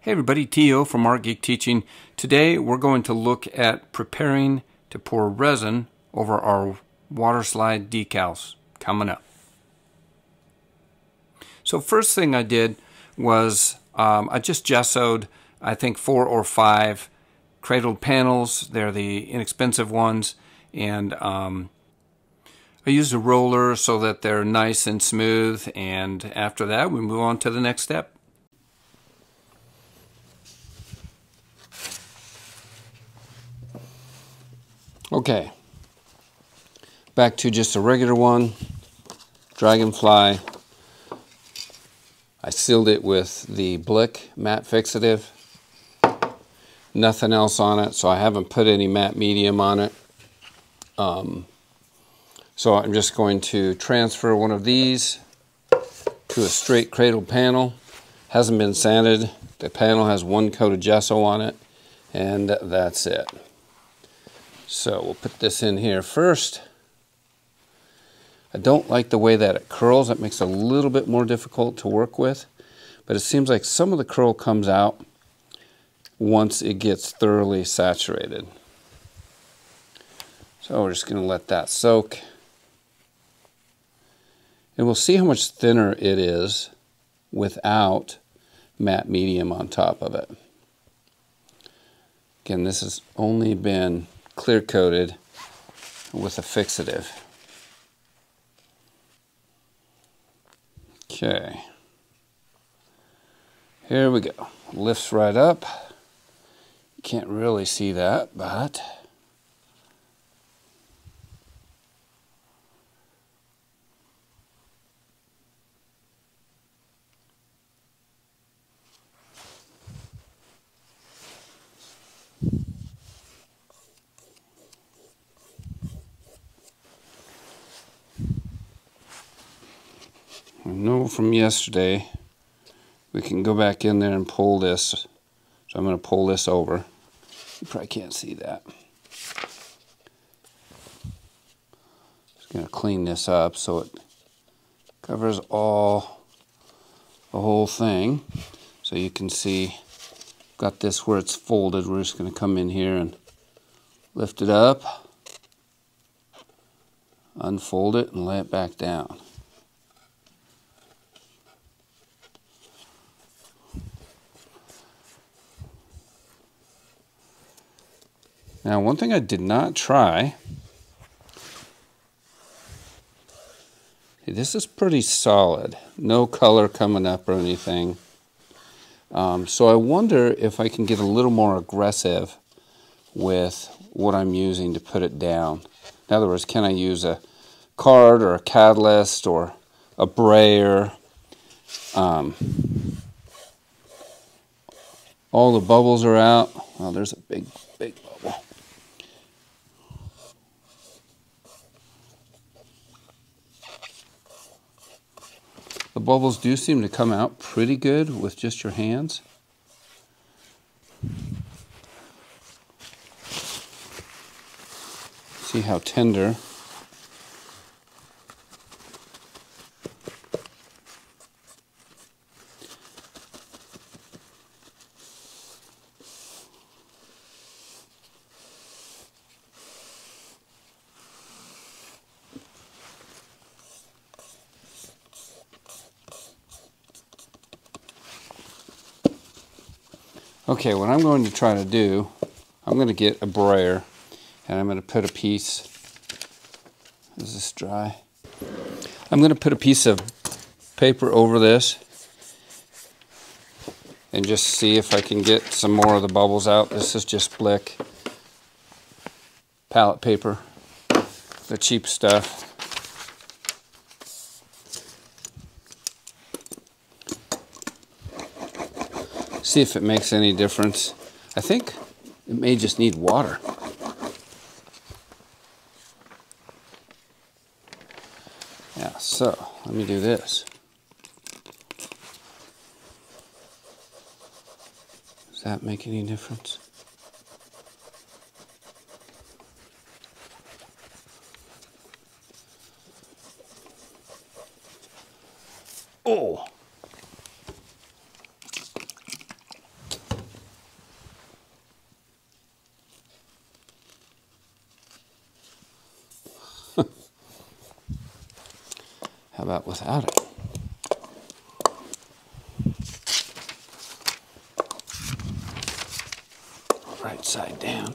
Hey everybody, T.O. from Art Geek Teaching. Today we're going to look at preparing to pour resin over our water slide decals coming up. So first thing I did was um, I just gessoed I think four or five cradled panels. They're the inexpensive ones and um, I used a roller so that they're nice and smooth and after that we move on to the next step. Okay, back to just a regular one, Dragonfly. I sealed it with the Blick matte fixative. Nothing else on it, so I haven't put any matte medium on it. Um, so I'm just going to transfer one of these to a straight cradle panel. Hasn't been sanded. The panel has one coat of gesso on it, and that's it. So we'll put this in here first. I don't like the way that it curls. It makes it a little bit more difficult to work with. But it seems like some of the curl comes out once it gets thoroughly saturated. So we're just going to let that soak. And we'll see how much thinner it is without matte medium on top of it. Again, this has only been clear coated with a fixative. Okay. Here we go. Lifts right up. Can't really see that, but From yesterday we can go back in there and pull this. So I'm going to pull this over. You probably can't see that. Just going to clean this up so it covers all the whole thing. So you can see got this where it's folded. We're just going to come in here and lift it up, unfold it, and lay it back down. Now, one thing I did not try, this is pretty solid. No color coming up or anything. Um, so I wonder if I can get a little more aggressive with what I'm using to put it down. In other words, can I use a card or a catalyst or a brayer? Um, all the bubbles are out. Well, there's a big, big bubble. The bubbles do seem to come out pretty good with just your hands. See how tender Okay, what I'm going to try to do, I'm going to get a brayer and I'm going to put a piece, is this dry? I'm going to put a piece of paper over this and just see if I can get some more of the bubbles out. This is just Blick palette paper, the cheap stuff. See if it makes any difference. I think it may just need water. Yeah, so let me do this. Does that make any difference? Oh! About without it? Right side down.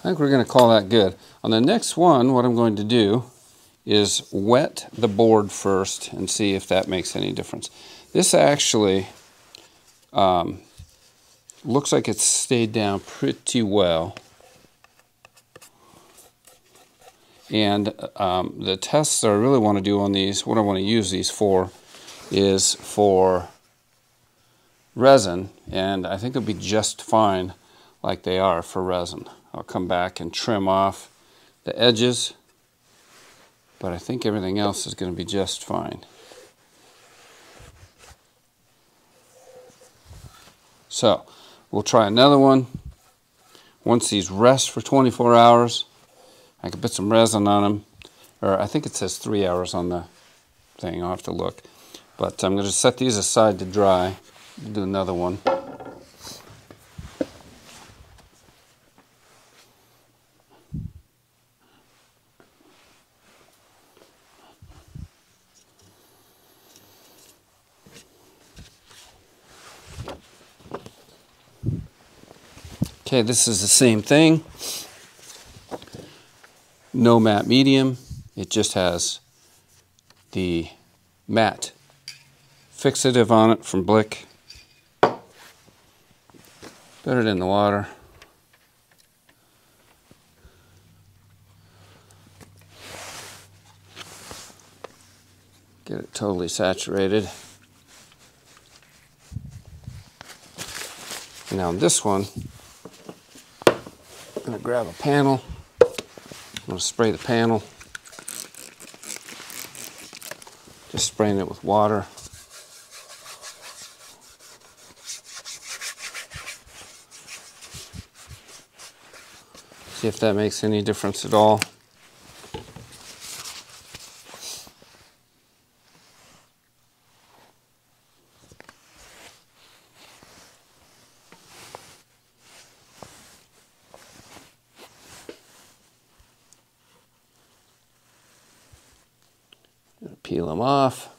I think we're going to call that good. On the next one, what I'm going to do is wet the board first and see if that makes any difference. This actually um, looks like it's stayed down pretty well. And um, the tests that I really want to do on these, what I want to use these for, is for resin. And I think they'll be just fine like they are for resin. I'll come back and trim off the edges, but I think everything else is going to be just fine. So we'll try another one. Once these rest for 24 hours, I can put some resin on them, or I think it says three hours on the thing. I'll have to look. But I'm going to set these aside to dry. Do another one. Okay, this is the same thing. No matte medium. It just has the matte fixative on it from Blick. Put it in the water. Get it totally saturated. Now this one, I'm to grab a panel. I'm to spray the panel. Just spraying it with water. See if that makes any difference at all. Peel them off.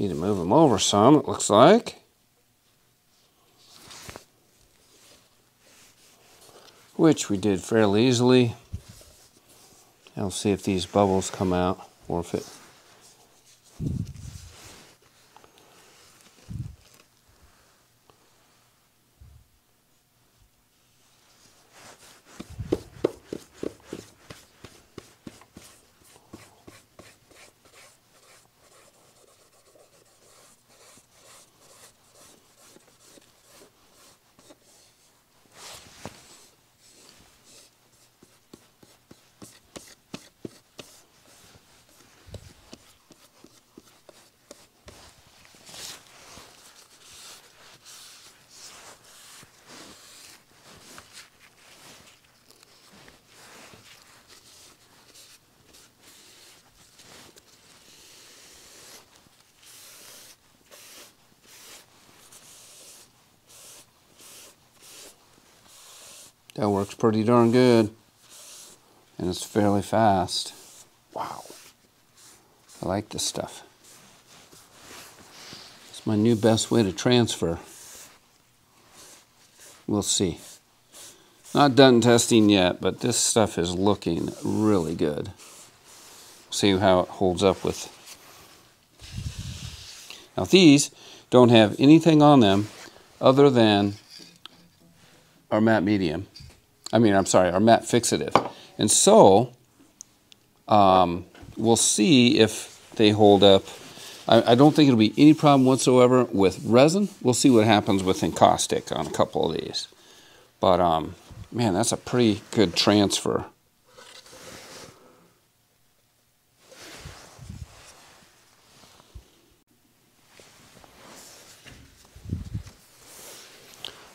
Need to move them over some, it looks like. Which we did fairly easily. I'll see if these bubbles come out or if it That works pretty darn good. And it's fairly fast. Wow. I like this stuff. It's my new best way to transfer. We'll see. Not done testing yet, but this stuff is looking really good. See how it holds up with. Now these don't have anything on them other than our matte medium. I mean, I'm sorry, our matte fixative. And so um, we'll see if they hold up. I, I don't think it'll be any problem whatsoever with resin. We'll see what happens with encaustic on a couple of these. But um, man, that's a pretty good transfer.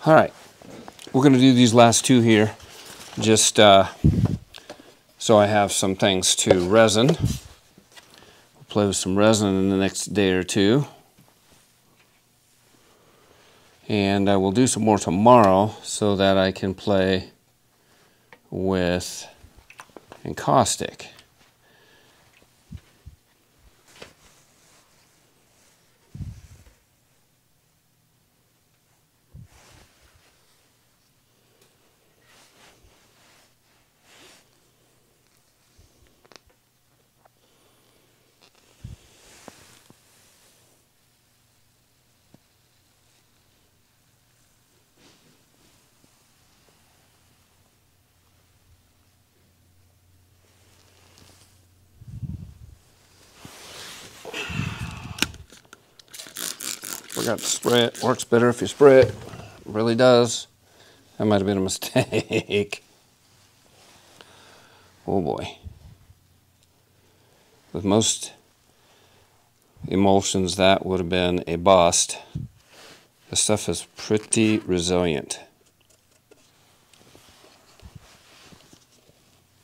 All right, we're going to do these last two here, just uh, so I have some things to resin. We'll play with some resin in the next day or two. And I will do some more tomorrow so that I can play with encaustic. Forgot to spray it. Works better if you spray it. really does. That might have been a mistake. oh boy. With most emulsions, that would have been a bust. This stuff is pretty resilient.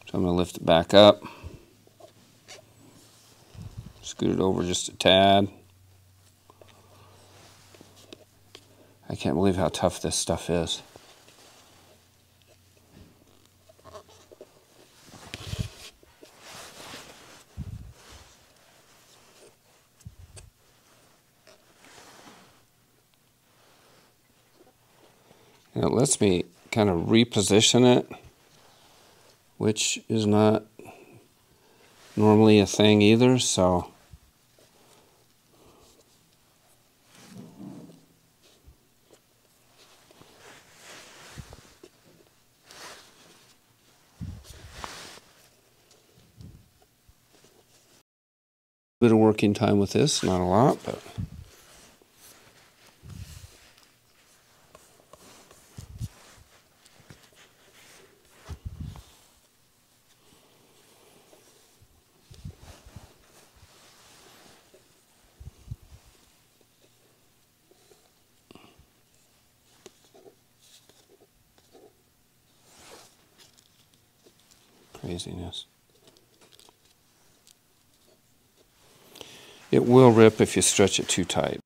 So I'm going to lift it back up. Scoot it over just a tad. I can't believe how tough this stuff is. And it lets me kind of reposition it, which is not normally a thing either, so bit of working time with this, not a lot, but craziness. It will rip if you stretch it too tight.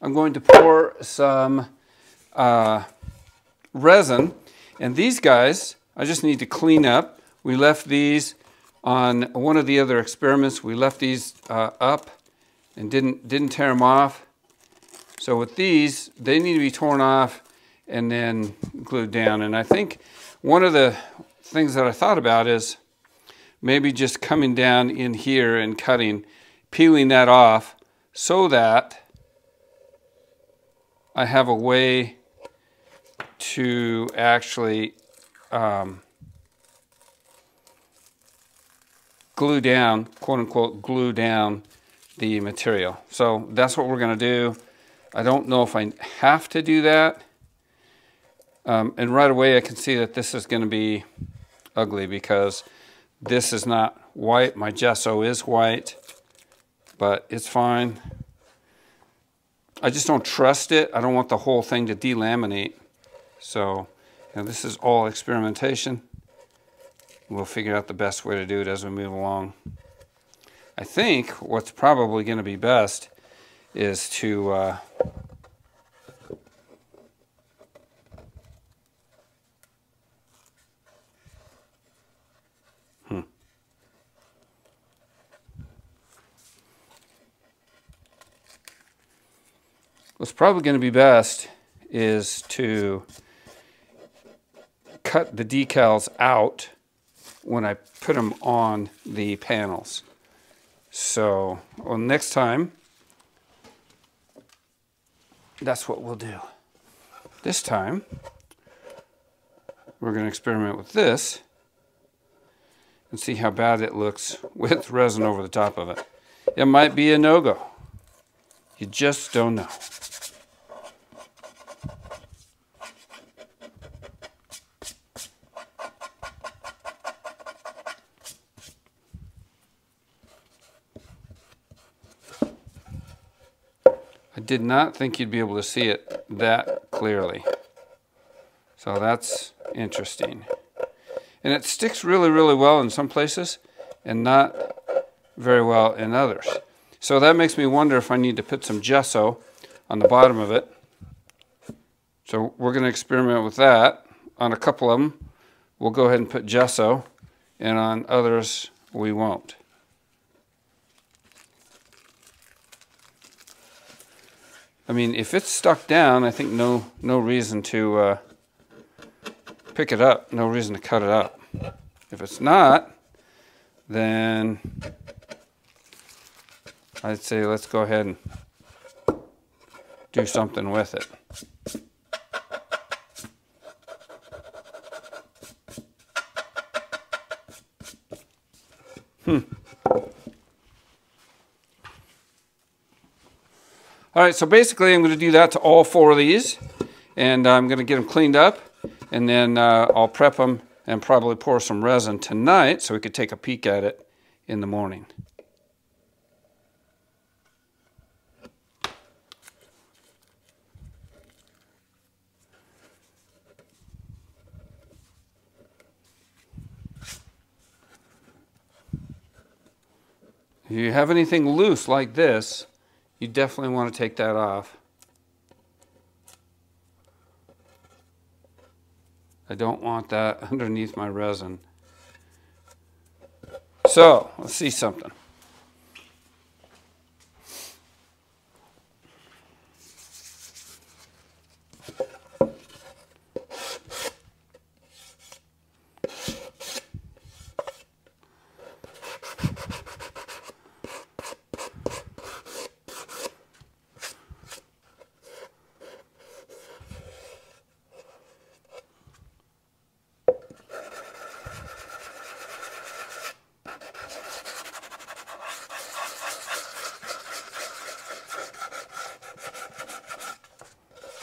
I'm going to pour some uh, resin. And these guys, I just need to clean up. We left these on one of the other experiments. We left these uh, up and didn't, didn't tear them off. So with these, they need to be torn off and then glued down. And I think one of the things that I thought about is maybe just coming down in here and cutting, peeling that off so that I have a way to actually um, glue down, quote unquote, glue down the material. So that's what we're going to do. I don't know if I have to do that. Um, and right away I can see that this is going to be ugly because this is not white. My gesso is white, but it's fine. I just don't trust it. I don't want the whole thing to delaminate. So you know, this is all experimentation. We'll figure out the best way to do it as we move along. I think what's probably going to be best is to uh, probably going to be best is to cut the decals out when I put them on the panels. So, well, next time, that's what we'll do. This time, we're going to experiment with this and see how bad it looks with resin over the top of it. It might be a no-go. You just don't know. Did not think you'd be able to see it that clearly. So that's interesting. And it sticks really, really well in some places and not very well in others. So that makes me wonder if I need to put some gesso on the bottom of it. So we're going to experiment with that. On a couple of them, we'll go ahead and put gesso, and on others, we won't. I mean, if it's stuck down, I think no no reason to uh, pick it up, no reason to cut it up. If it's not, then I'd say let's go ahead and do something with it. Hmm. All right, so basically I'm going to do that to all four of these, and I'm going to get them cleaned up, and then uh, I'll prep them and probably pour some resin tonight so we could take a peek at it in the morning. If you have anything loose like this, you definitely want to take that off. I don't want that underneath my resin. So, let's see something.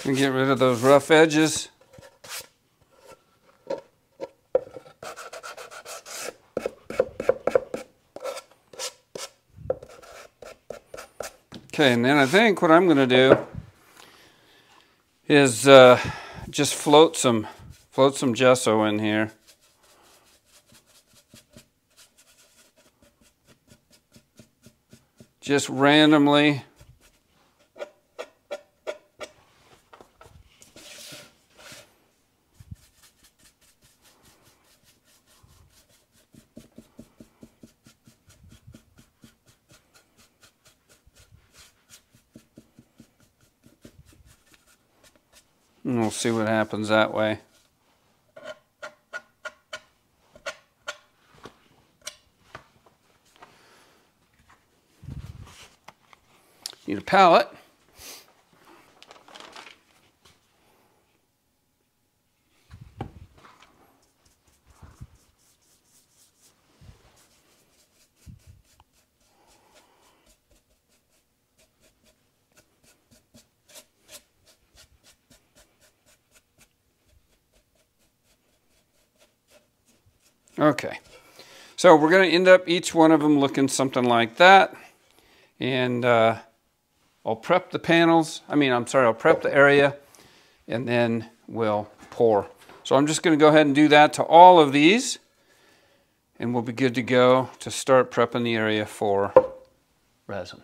And get rid of those rough edges. Okay, and then I think what I'm going to do is uh, just float some float some gesso in here. Just randomly And we'll see what happens that way. Need a palette. Okay, so we're going to end up each one of them looking something like that. And uh, I'll prep the panels. I mean, I'm sorry, I'll prep the area and then we'll pour. So I'm just going to go ahead and do that to all of these. And we'll be good to go to start prepping the area for resin.